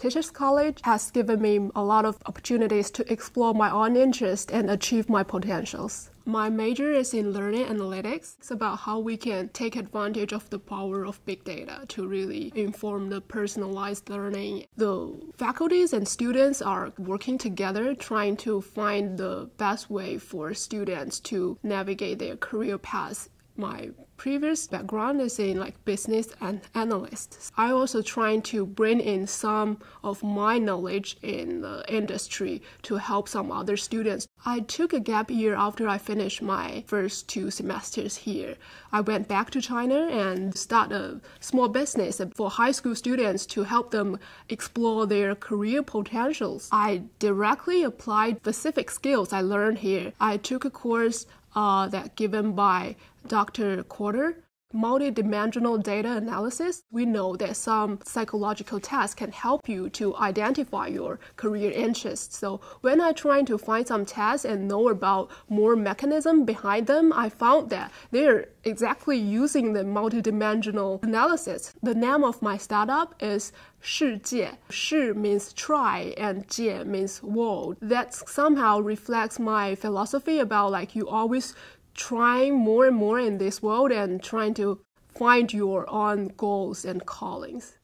Teachers College has given me a lot of opportunities to explore my own interests and achieve my potentials. My major is in learning analytics. It's about how we can take advantage of the power of big data to really inform the personalized learning. The faculties and students are working together trying to find the best way for students to navigate their career paths my previous background is in like business and analyst. I also trying to bring in some of my knowledge in the industry to help some other students. I took a gap year after I finished my first two semesters here. I went back to China and start a small business for high school students to help them explore their career potentials. I directly applied specific skills I learned here. I took a course uh, that given by Dr. Quarter multidimensional data analysis, we know that some psychological tests can help you to identify your career interests. So when I tried to find some tests and know about more mechanism behind them, I found that they're exactly using the multidimensional analysis. The name of my startup is 试界. Shi means try and jie means world. That somehow reflects my philosophy about like you always trying more and more in this world and trying to find your own goals and callings.